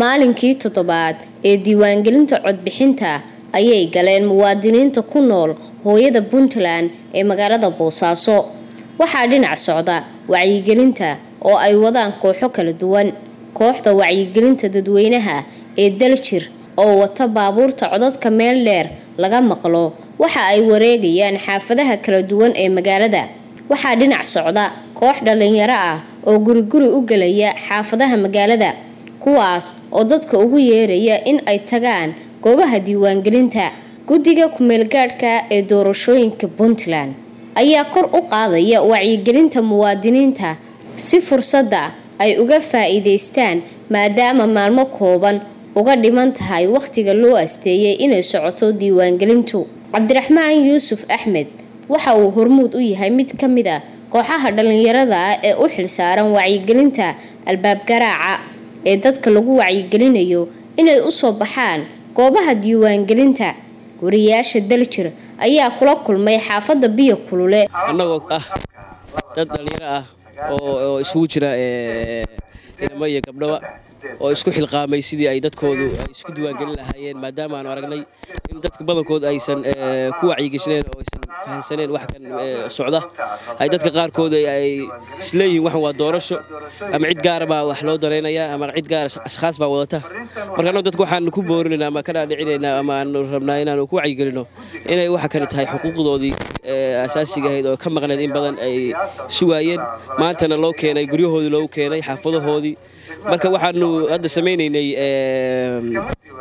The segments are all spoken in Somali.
maalinkii toddobaad ee diiwaangelinta codbixinta ayay galeen muwaadiniinta ku nool hooyada puntland ee magaalada boosaaso waxaa dhinac socda wacyigelinta oo ay wadaan kooxo kala duwan. Kooxda wacyigelinta dadweynaha ee daljir oo wata baabuurta codadka meel dheer laga maqlo waxa ay wareegayaan xaafadaha kala duwan ee magaalada. Waxaa dhinac socda koox dhalinyaro ah oo guriguri u gelaya xaafadaha magaalada kuwaas oo dadka ugu yeeraya in ay tagaan goobaha diiwaangelinta. Guddiga ku-meelgaadhka ee doorashooyinka puntland ayaa kor u qaadaya wacyigelinta muwaadiniinta si fursadda ay uga faa-iideystaan maadaama maalmo kooban uga dhiman tahay wakhtiga loo asteeyay inay socoto diiwaangelintu. Cabdiraxmaan yuusuf axmed waxa uu hormuud u yahay mid ka mid a kooxaha dhallinyarada ah ee u xilsaaran wacyigelinta albaab garaaca ee dadka lagu wacyigelinayo inay u soo baxaan goobaha diiwaangelinta. Wariyaasha daljir ayaa kula kulmay xaafadda biyo kulule. Annagoo ah dad dhallinyaro ah oo isugu jira inamo iyo gabdhaba oo isku xilqaamay sidii ay dadkoodu ay isku diiwaangelin lahaayeen maadaama aanu aragnay in dadka badankood aysan ku wacyigeshaneen oo aysan fahansaneen wax kan socda ay dadka qaarkood ay isleeyihiin waxan waa doorasho ama cid gaara baa wax loo danaynaya ama cid gaara ashkhaas baa wadata marka annagu dadka waxaanu ku boorinaynaa ama ka dhaadhicinaynaa ama aanu rabnaa inaanu ku wacyigelino inay waxa kani tahay xuquuqdoodii asaasiga ahayd oo ka maqneed in badan ay sugaayeen maantana loo keenay guryahoodii loogu keenay xaafadahoodii marka waxaanu hadda samaynaynay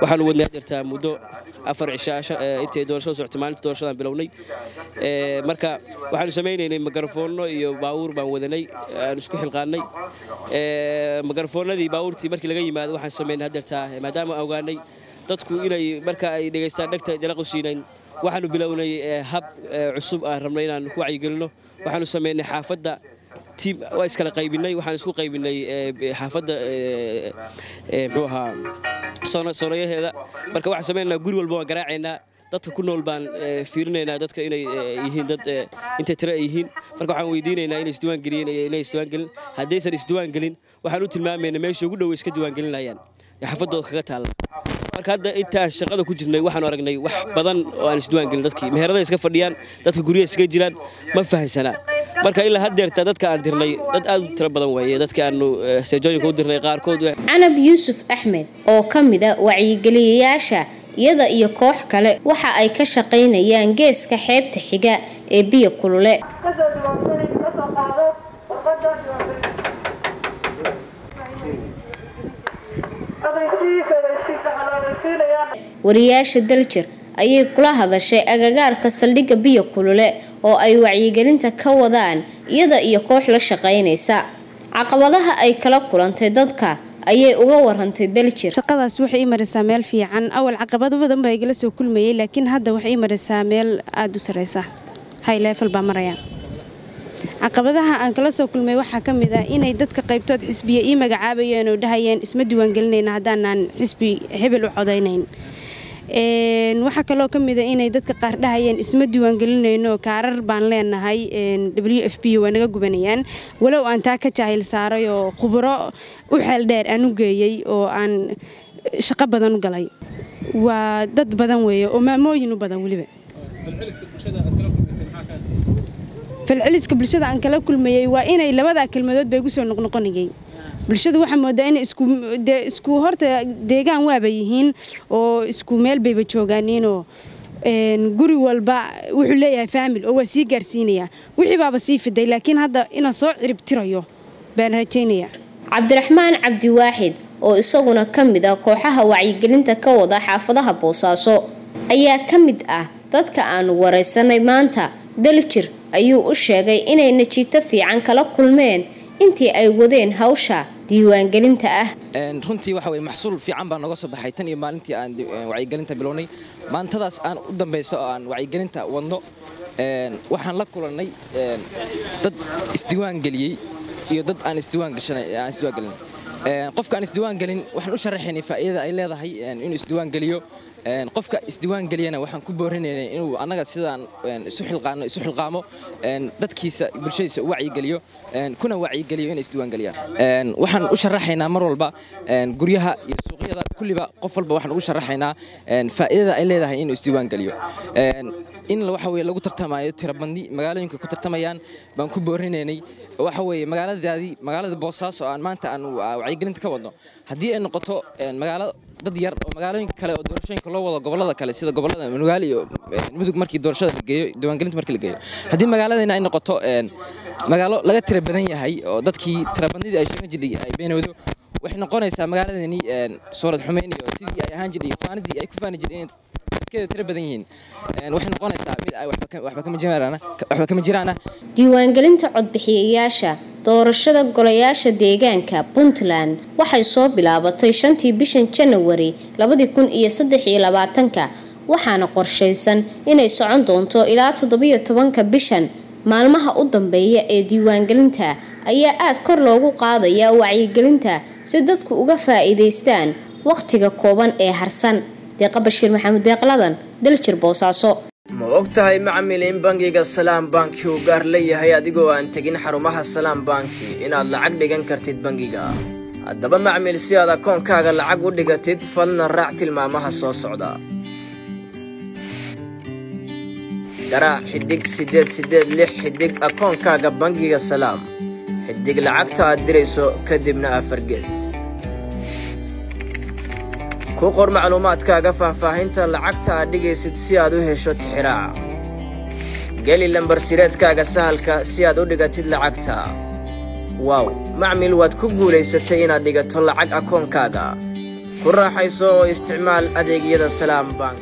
waxaanu wadnay hadeertaa muddo afar cisha intay doorashada socotay maalinta doorashadan bilownay marka waxaanu samaynaynay magarafoonno iyo baawuur baan wadanay aan isku xilqaannay. Magarafoonnadii baawuurtii markii laga yimaado waxaan samaynay hadeertaa maadaama aan ogaanay dadku inay marka ay dhegaystaan dhegta jalaqu siinayn. Waxaanu bilownay hab cusub aan rabnay inaan ku wacyigelino waxaanu samaynay xaafadda tiim waa iskala qaybinay. Waxaan isku qaybinay xaafadda muxuu ahaa sonayaheeda marka waxaan samaynaynaa guri walba waan garaacaynaa dadka ku nool baan fiirinaynaa dadka inay yihiin dad intay tiro ay yihiin. Marka waxaan weydiinaynaa inay isdiwaan inay isdiwaan haddaysan isdiwaan waxaan u tilmaamaynaa meesha ugu dhow iska diiwaan gelinayaan. Kaga taalla. Marka hadda intaan shaqada ku jirnay waxaanu aragnay wax badan oo aan isdiwaan dadkii. Meherada iska fadhiyaan dadka guryaha iska jiraan ma fahansanaa marka ilaa haddeerta dadka aan dirnay dad aad u tiro badan weeye. Dadka aanu seejooyinka u dirnay qaarkood canab yuusuf axmed oo ka mid a wacyigeliyayaasha iyada iyo koox kale. Waxa ay ka shaqaynayaan geeska xeebta xiga ee biyo kulule. Wariyaasha daljir ayay kula hadashay agagaarka saldhigga biyo kulule oo ay wacyigelinta ka wadaan iyada iyo koox la shaqaynaysa. Caqabadaha ay kala kulantay dadka ayay uga warantay daljir shaqadaas waxay ii marisaa meel fiican. Awal caqabado badan baa igala soo kulmayay laakiin hadda waxay ii marisaa meel aada u sareysa. High level baa maraya. Caqabadaha aan kala soo kulmay waxaa ka mid ah inay dadka qaybtood xisbiya ii magacaabayeen oo dhahayeen isma diiwaangelinayna haddaanaan xisbi hebel u codaynayn waxaa kaloo ka mida inay dadka qaar dhahayeen isma diiwaangelinayno kaarar baan leenahay w f b waa naga gubanayaan. Walow aan taa ka jaahil saaray oo khubro u xeel dheer aan u geeyey oo aan shaqo badan u galay. Waa dad badan weeye oo maamooyin u badan weliba. Falceliska bulshada aan kala kulmayey waa inay labadaa kelmadood bay gu soo noqnoqonayay bulshada waxaa moodaa inay isku horta deegaan waaba yihiin oo isku meel bayba joogaaniinoo guri walba wuxuu leeyahay faamil oo waa sii gaarsiinaya. Wixii baaba sii fiday laakiin hadda inaan soo cirib tirayo baan rajaynaya cabdiraxmaan cabdiwaaxid oo isaguna ka mid ah kooxaha wacyigelinta ka wada xaafadaha boosaaso ayaa ka mid ah dadka aanu waraysanay maanta. Daljir ayuu u sheegay inay najiito fiican kala kulmeen intii ay wadeen hawsha diiwaangelinta ah. Runtii waxa weye maxsuul fiican baa nooga soo baxay. Tan iyo maalintii aan wacyigelinta bilownay. Maantadaas aan u dambayso oo aan wacyigelinta wadno waxaan la kulannay dad isdiiwaan geliyey iyo dad aan isdiiwaan gelin qofka aan isdiiwaan gelin waxaan u sharaxaynay faa'iidada ay leedahay inuu isdiiwaan geliyo. Qofka isdiiwaan geliyana waxaan ku boorinaynay inuu annaga sidaan isu xilqaano isu xilqaamo. Dadkiisa bulshadiisa u wacyigeliyo kuna wacyigeliyo inay isdiiwaan geliyaan. Waxaan u sharaxaynaa mar walba guryaha iyo suuqyada kulliba qof walba waxaan ugu sharaxaynaa faa'iidada ay leedahay inuu isdiiwaan geliyo in waxa lagu tartamayo tirabandi magaalooyinka ku tartamayaan baan ku boorinaynay. Waxa magaaladaadii magaalada boosaaso aan maanta aan wacyigelinta ka wadno haddii ay noqoto magaalo dad yar oo magaalooyinka kale oo doorashooyinka loo wado gobollada kale sida gobollada nugaal iyo mudug markii doorashada la geeyo diiwaangelinta markii la geeyo. Haddii magaaladayna ay noqoto magaalo laga tira badan yahay oo dadkii tirabandidii ay sheegan jirtay ay beenowdo waxay noqonaysaa magaaladani suurad xumeyn iyo sidii ay ahaan jirtay faanidii ay ku faani jireen dadkeeda tira badan yihiin waxay noqonaysaa mid ay waxba kama jiraana diiwaangelinta codbixiyayaasha doorashada golayaasha deegaanka puntland. Waxay soo bilaabatay shantii bishan janawari labadii kun iyo saddex iyo labaatanka. Waxaana qorshaysan inay socon doonto ilaa toddobiyo tobanka bishan. Maalmaha u dambeeya ee diiwaangelinta ayaa aad kor loogu qaadaya wacyigelinta si dadku uga faa'iidaystaan wakhtiga kooban ee harsan deeqa bashiir maxamuud deeqladan daljir boosaaso. Ma og tahay macmil in bangiga salaam banki uu gaar leeyahay adigoo aan tegin xarumaha salaam banki inaad lacag dhigan kartid bangiga. Haddaba macmil si aad akoonkaaga lacag u dhigatid falna raac tilmaamaha soo socda. Garaac xidhig siddeed siddeed lix xidhig akoonkaaga bangiga salaam xidhig lacagta aad dirayso kadibna afargees ku qor macluumaadkaaga faahfaahinta lacagta aad dhigaysid si aad u hesho tixiraaca geli lambar sireedkaaga sahalka si aad u dhigatid lacagta. Waaw macmil waad ku guulaysatay inaad dhigato lacag akoonkaaga ku raaxayso oo isticmaal adeegyada salaam bank